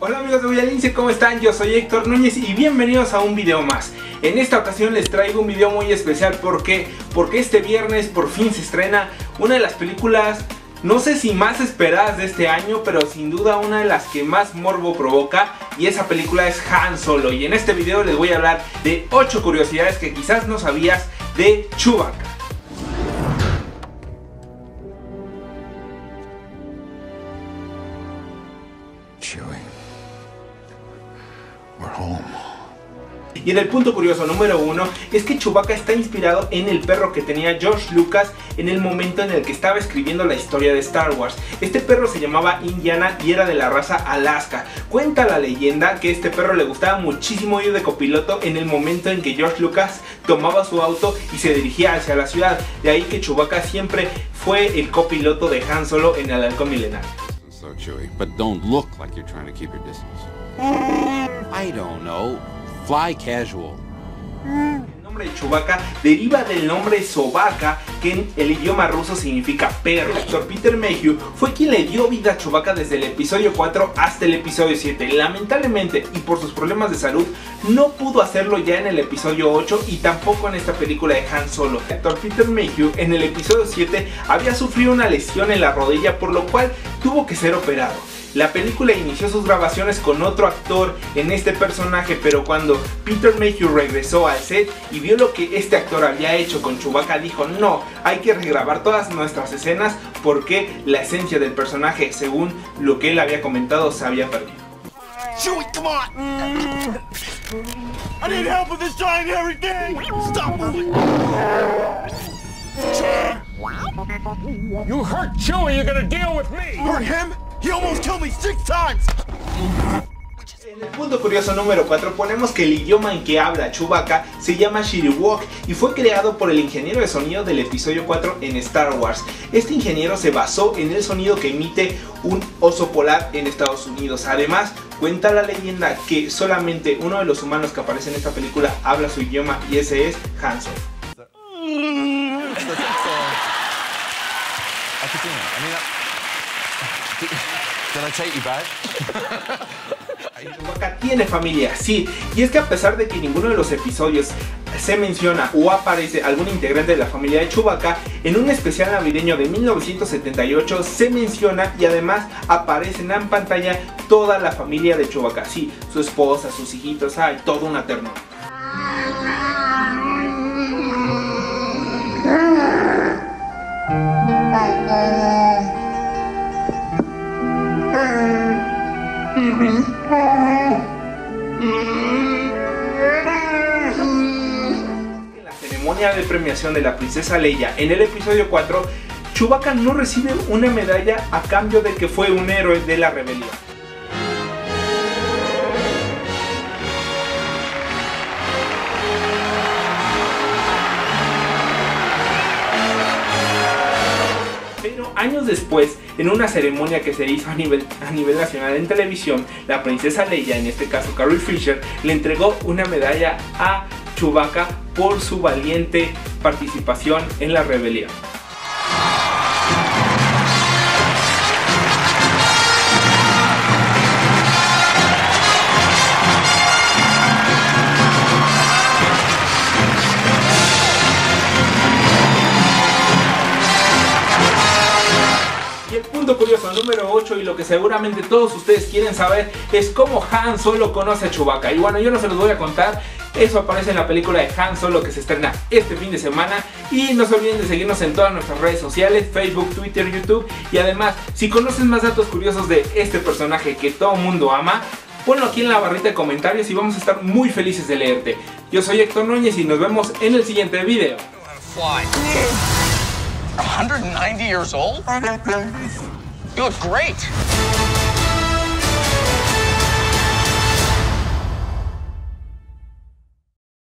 Hola amigos de Villalince, ¿cómo están? Yo soy Héctor Núñez y bienvenidos a un video más. En esta ocasión les traigo un video muy especial porque porque este viernes por fin se estrena una de las películas no sé si más esperadas de este año, pero sin duda una de las que más morbo provoca y esa película es Han Solo y en este video les voy a hablar de 8 curiosidades que quizás no sabías de Chewbacca. Y en el punto curioso número uno es que Chewbacca está inspirado en el perro que tenía George Lucas en el momento en el que estaba escribiendo la historia de Star Wars. Este perro se llamaba Indiana y era de la raza Alaska. Cuenta la leyenda que este perro le gustaba muchísimo ir de copiloto en el momento en que George Lucas tomaba su auto y se dirigía hacia la ciudad. De ahí que Chewbacca siempre fue el copiloto de Han Solo en el halcón milenario. Chewy, but don't look like you're trying to keep your distance. I don't know. Fly casual. El nombre de Chewbacca deriva del nombre Sobaka, que en el idioma ruso significa perro. El actor Peter Mayhew fue quien le dio vida a Chewbacca desde el episodio 4 hasta el episodio 7. Lamentablemente, y por sus problemas de salud, no pudo hacerlo ya en el episodio 8 y tampoco en esta película de Han Solo. El actor Peter Mayhew en el episodio 7 había sufrido una lesión en la rodilla, por lo cual tuvo que ser operado. La película inició sus grabaciones con otro actor en este personaje, pero cuando Peter Mayhew regresó al set y vio lo que este actor había hecho con Chewbacca, dijo, no, hay que regrabar todas nuestras escenas porque la esencia del personaje, según lo que él había comentado, se había perdido. Chewie, come on! I need help with this giant hairy thing! Stop moving! You hurt Chewie, you're gonna deal with me! Hurt him? He almost killed me six times! En el punto curioso número 4 ponemos que el idioma en que habla Chewbacca se llama Shiriwok y fue creado por el ingeniero de sonido del episodio 4 en Star Wars. Este ingeniero se basó en el sonido que emite un oso polar en Estados Unidos. Además, cuenta la leyenda que solamente uno de los humanos que aparece en esta película habla su idioma y ese es Han Solo. Chewbacca tiene familia, sí, y es que a pesar de que ninguno de los episodios se menciona o aparece algún integrante de la familia de Chewbacca, en un especial navideño de 1978 se menciona y además aparecen en pantalla toda la familia de Chewbacca, sí, su esposa, sus hijitos, hay toda una ternura. De premiación de la princesa Leia en el episodio 4, Chewbacca no recibe una medalla a cambio de que fue un héroe de la rebelión. Pero años después, en una ceremonia que se hizo a nivel, a nivel nacional en televisión, la princesa Leia, en este caso Carrie Fisher, le entregó una medalla a Chewbacca por su valiente participación en la rebelión. Y el punto curioso número 8 y lo que seguramente todos ustedes quieren saber es cómo Han Solo conoce a Chewbacca. Y bueno, yo no se los voy a contar, eso aparece en la película de Han Solo que se estrena este fin de semana. Y no se olviden de seguirnos en todas nuestras redes sociales, Facebook, Twitter, YouTube. Y además, si conoces más datos curiosos de este personaje que todo mundo ama, ponlo aquí en la barrita de comentarios y vamos a estar muy felices de leerte. Yo soy Héctor Núñez y nos vemos en el siguiente video. Fly. 190 years old? You look great.